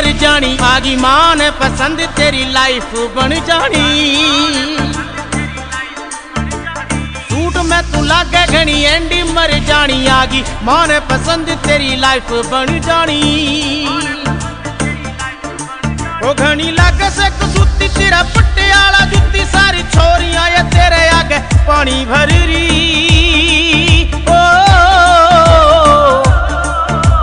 मर जानी आगी मान पसंद तेरी लाइफ बन जानी सूट में तू लागे घनी एंडी मर जानी आगी मान पसंद तेरी लाइफ बन जानी ओ घनी लागे से जुत्ती तेरा पटियाला जुत्ती सारी छोरियाँ ये तेरे आगे पानी भर री ओ, ओ,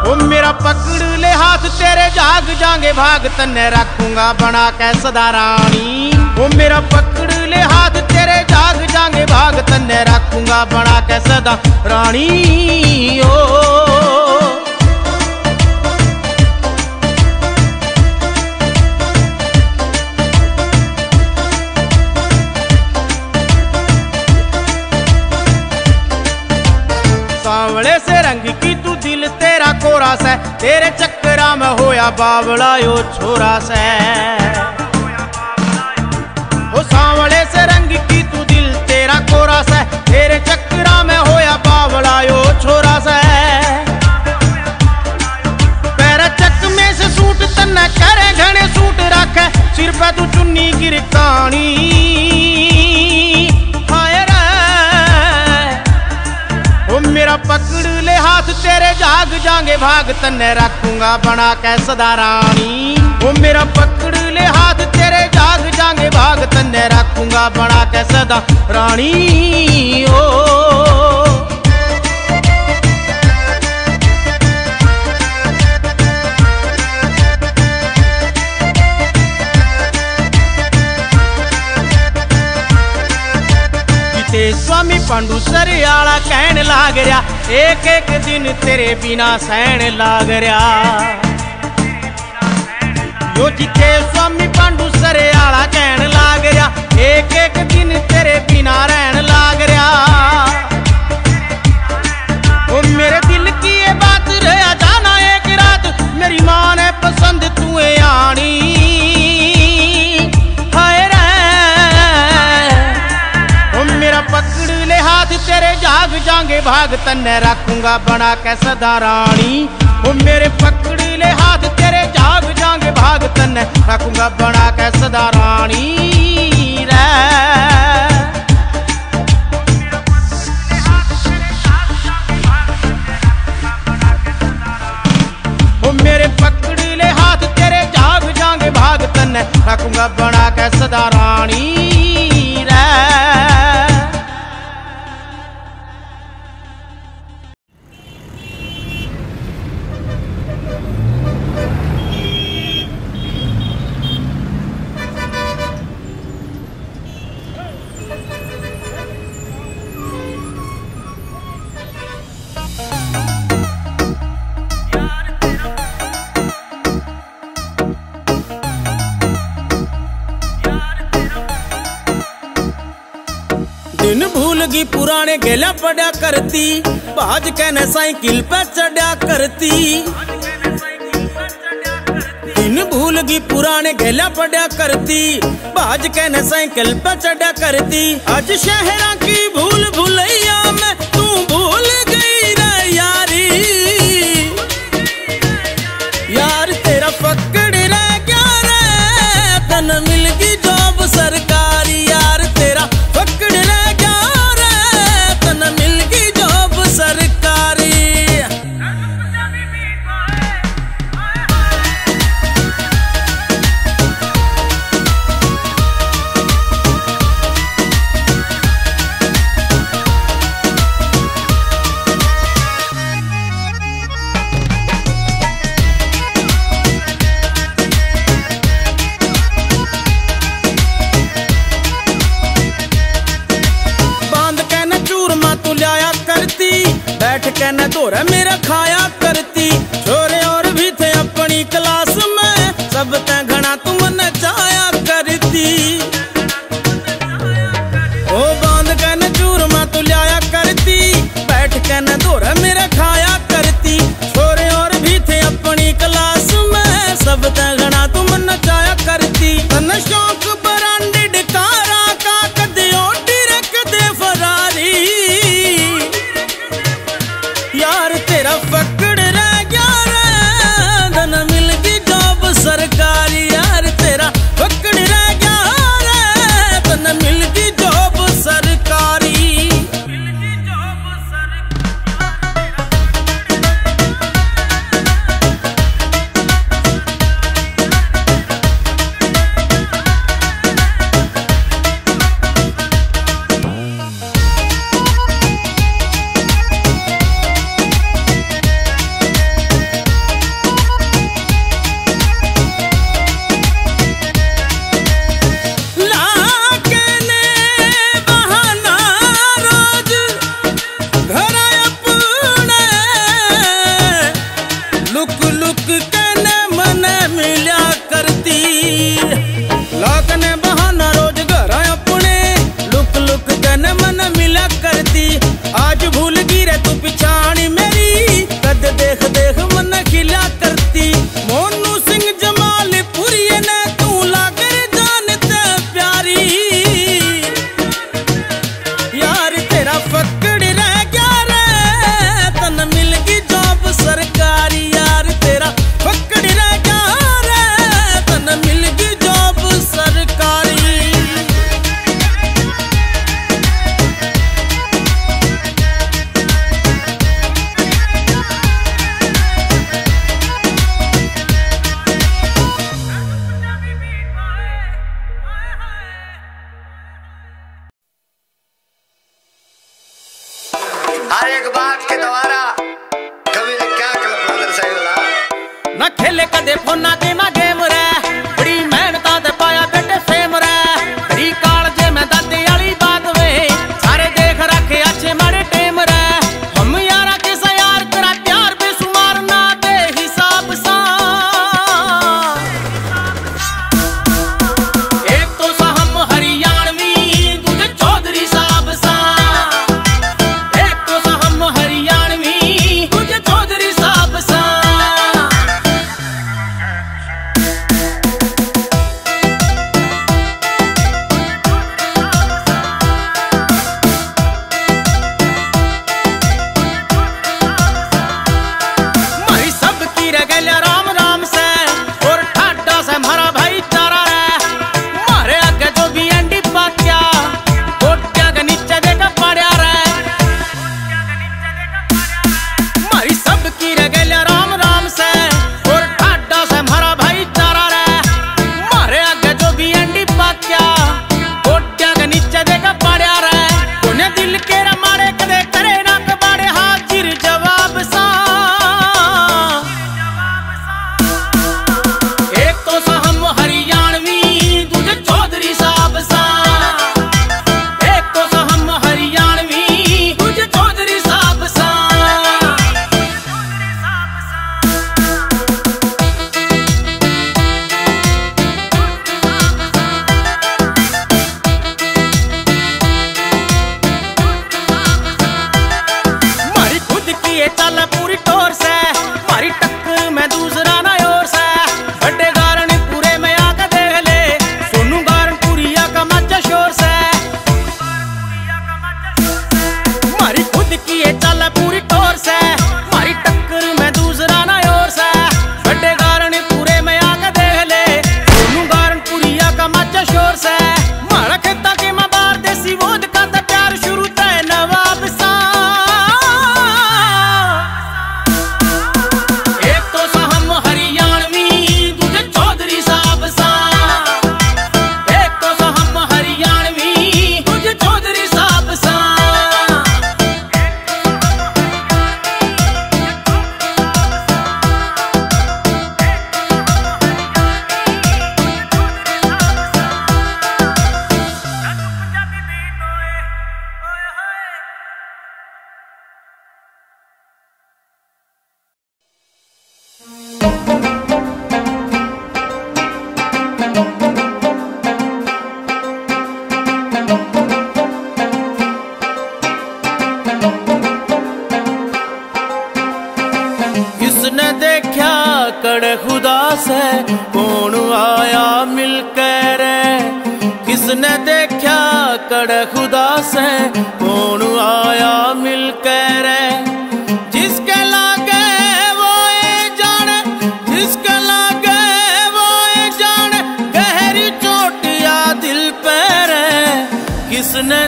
ओ, ओ मेरा पकड़ ले हाथ तेरे जाग जाएँगे भाग, तन्ने रखूँगा बना के सदा रानी। वो मेरा पकड़ ले हाथ, तेरे जाग जाएँगे भाग, तन्ने रखूँगा बना के सदा रानी। ओ। सांवले से रंग की तू दिल, तेरा कोरा से, तेरे चक्करा में होया बावला यो छोरा से ओ सांवले से रंग की तू दिल तेरा कोरा से तेरे चक्करा में होया बावला यो छोरा से पैर चक में से सूट तन्ना करे घने सूट रखे सिर पे तू चुन्नी गिर ओ मेरा पकड़ ले हाथ तेरे जाग जाएँगे भाग तन्ने रखूँगा बना के सदा रानी ओ मेरा पकड़ ले हाथ तेरे जाग जाएँगे भाग तन्ने रखूँगा बना के सदा रानी ओ किते स्वामी कहन लाग रहा एक एक दिन तेरे बिना सहन लाग रहा यो जिते स्वामी पांडू सरे आला कहन लाग रहा एक एक दिन तेरे बिना रहन लाग रहा मेरे दिल की ये बात रहा जाना एक रात। मेरी माँ जाग जाएँगे भाग तन्ने रखूँगा बना के सदा रानी ओ मेरे पकड़ ले हाथ तेरे जाग जाएँगे भाग तन्ने रखूँगा बना के सदा रानी रे ओ मेरे पकड़ ले हाथ तेरे जाग जाएँगे भाग तन्ने रखूँगा बना के पड़ा करती। बाज कहने साइकिल पे चढ़ा करती। दिन भूल गई पुराने गेला पड़ा करती। बाज कहने साइकिल पे चढ़ा करती। आज शहर की भूल भुलैया depona de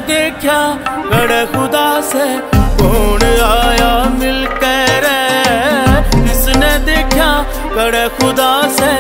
देखा गड़ खुदा से कौन आया मिलकर इसने देखा गड़ खुदा से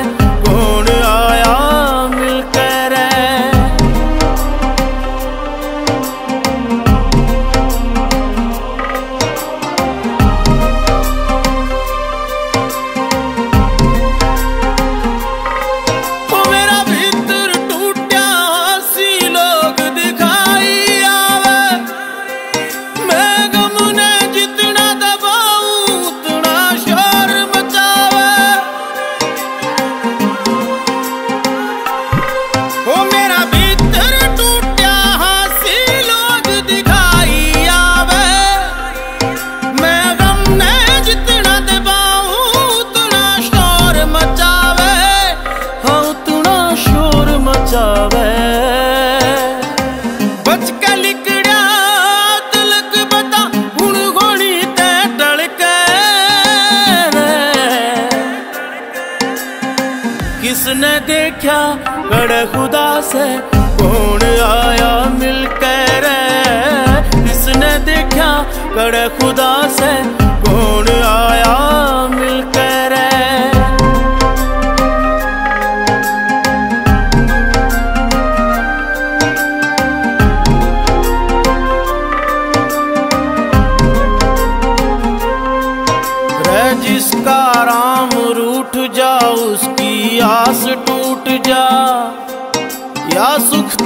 देखा गड़ खुदा से कौन आया मिल कर इसने देखा गड़ खुदा से कौन आया?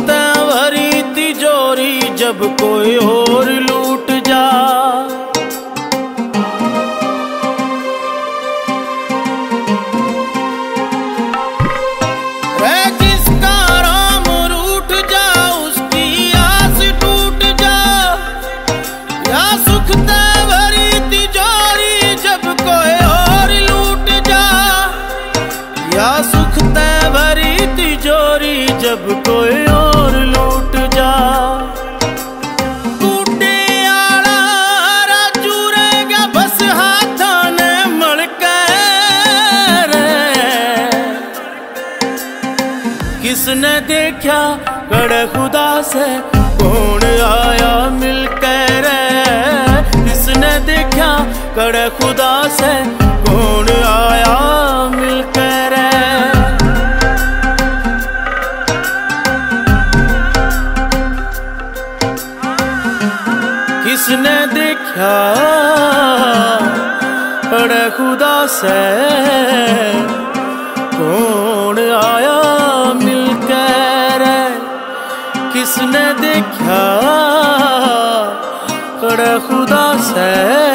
तवरी तिजोरी जब कोई और लूट क्या गड़ खुदा से कौन आया मिल कर किसने देखा गड़ खुदा से कौन आया मिल कर किसने देखा बड़े खुदा से किसने देखा खड़े खुदा से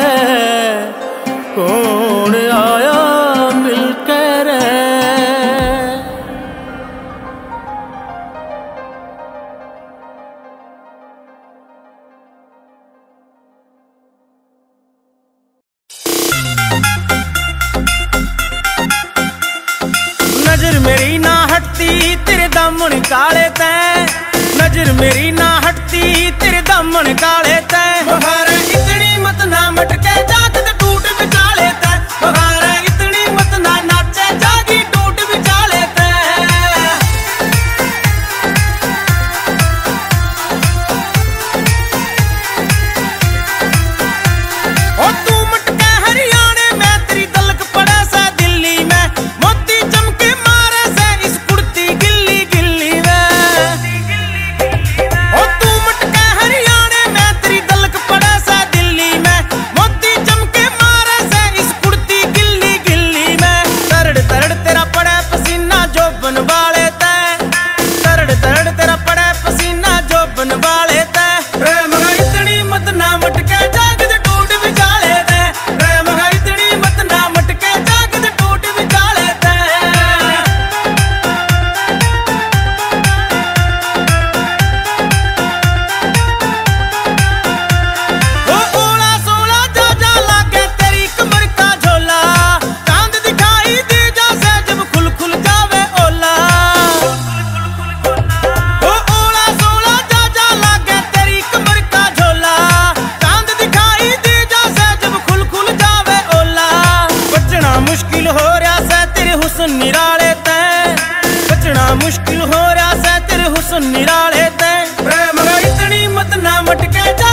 मुश्किल हो रहा सै हुसन निराले ते। प्रेम इतनी मत ना मटके जा।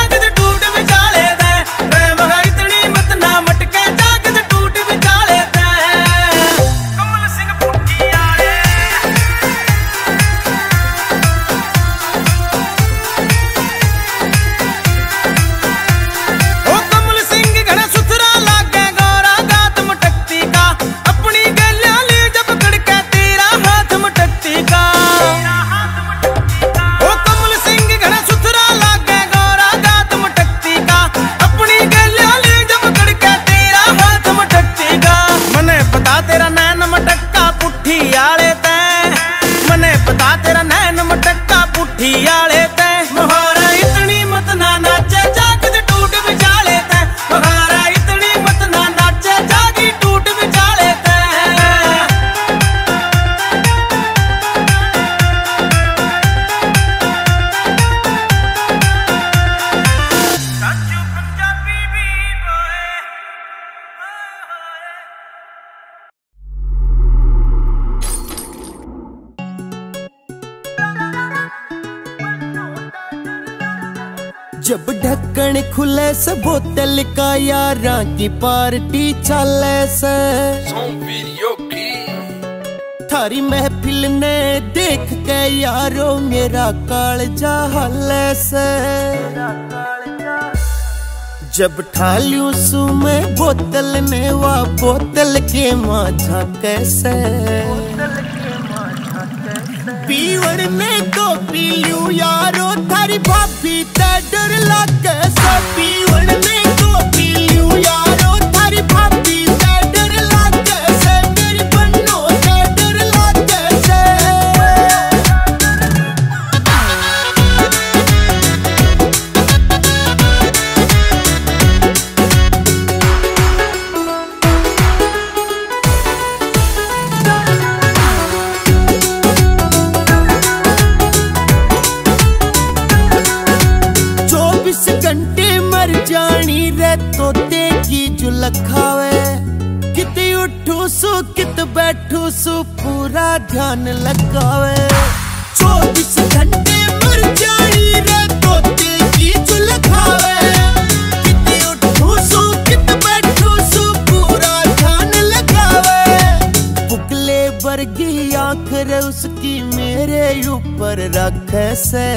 जब ढक्कन खुले से बोतल का यारा की पार्टी चले से। थारी महफिल ने देख के यारो मेरा कालजा हले से। जब ठालू सु में बोतल ने वा बोतल के माँ कैसे? पीवड़ में तो पीलू यारो थारी भाभी ते डर लागे सो पीवड़ में ध्यान लगावे। चौबीस घंटे मर जाई रे, तोते की जुलक खावे कित सो, पूरा ध्यान लगावे। पुगले वर्गी आँख उसकी मेरे ऊपर रख से।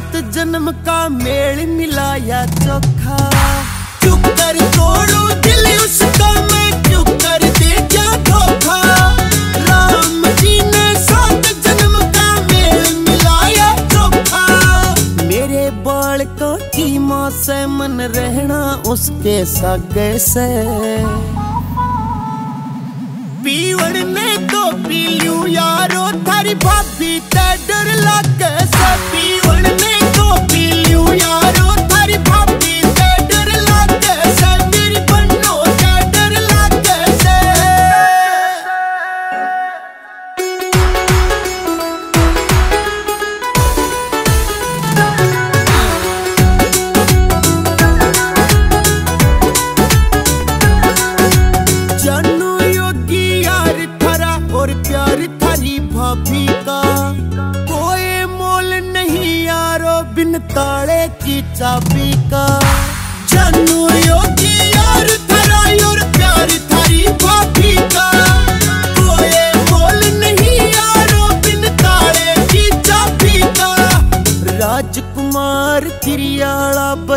सात जन्म का मेल मिलाया चोखा क्यों कर तोड़ू दिल उसका, मैं क्यों कर दे जा धोखा। राम जी ने सात जन्म का मेल मिलाया चोखा मेरे बालकों की माँ से मन रहना उसके सागे से। पीवड़ में तो पीलू यारो, थारी भाभी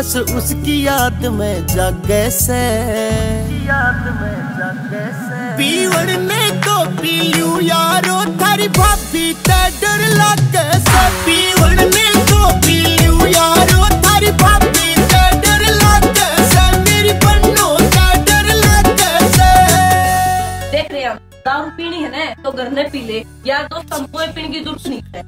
बस उसकी याद में जागे से। याद में जागे से पीवड़ में तो पीलू यारो, थारी भाभी ते डर लागे से। पीवड़ में तो पीलू यारो, थारी भाभी ते डर लागे से। मेरी बन्नो ते डर लागे से। देख रहे हैं, दारू पीनी है ना तो घर ने पी ले। यार दोस्त हमको पीने की ज़रूरत नहीं है।